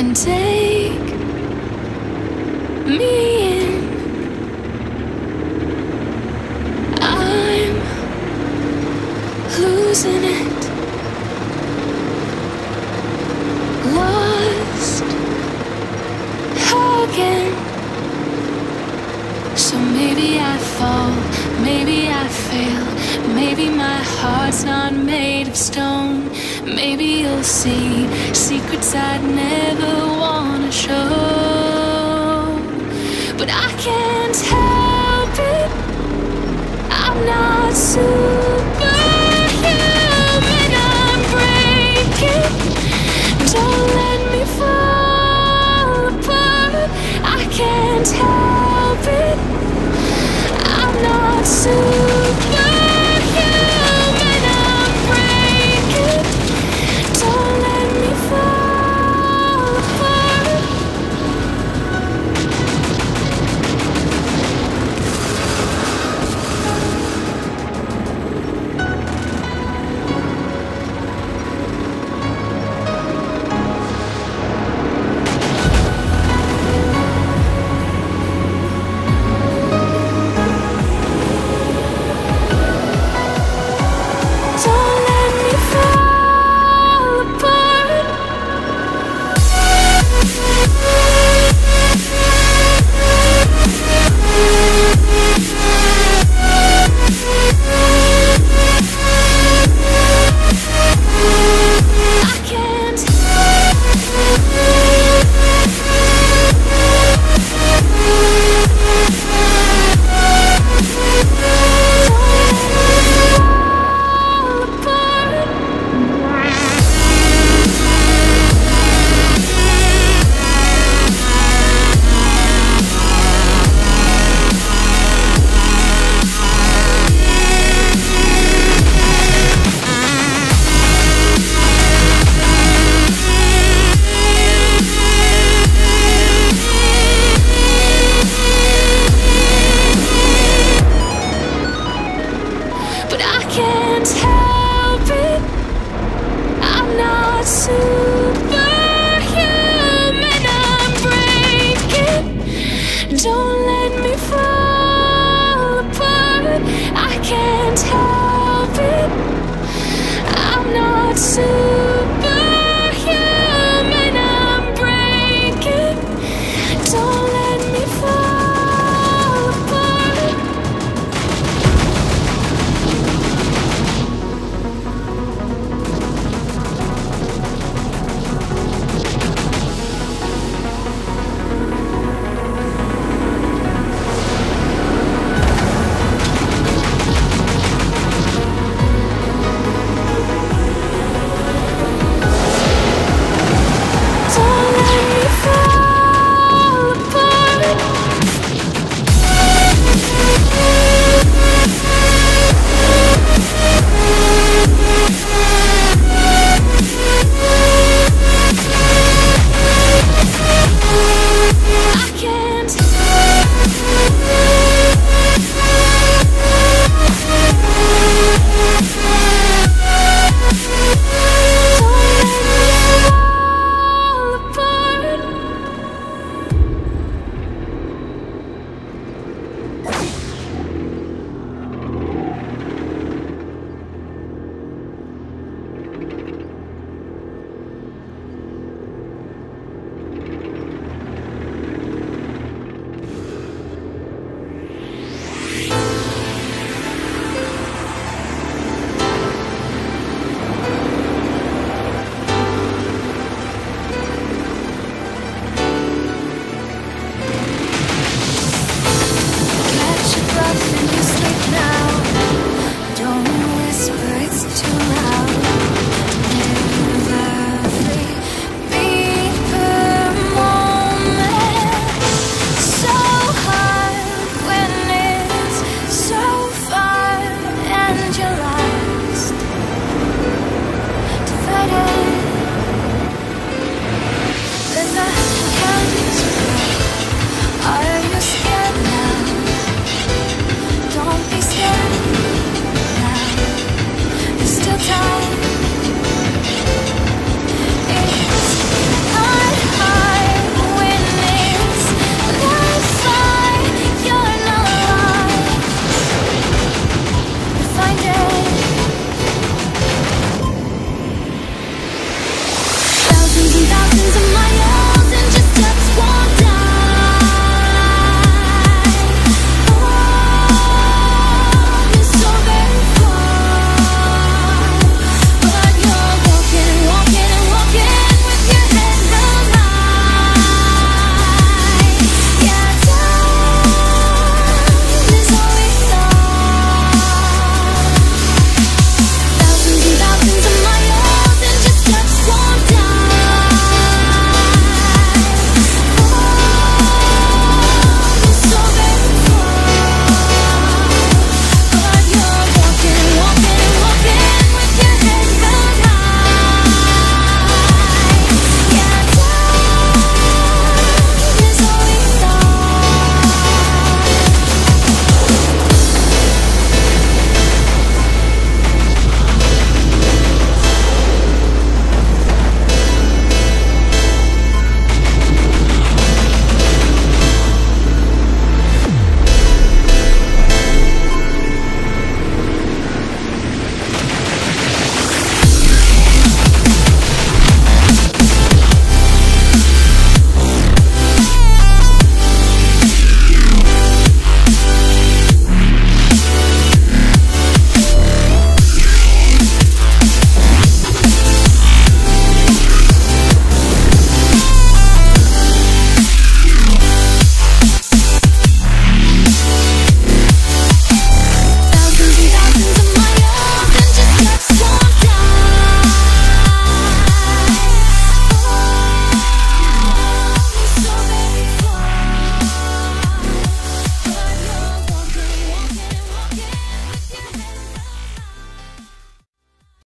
and take me in. I'm losing it, lost again. So maybe I fall, maybe I fail, maybe my heart's not made of stone. Maybe you'll see secrets I'd never wanna show. But I can't help it, I'm not superhuman,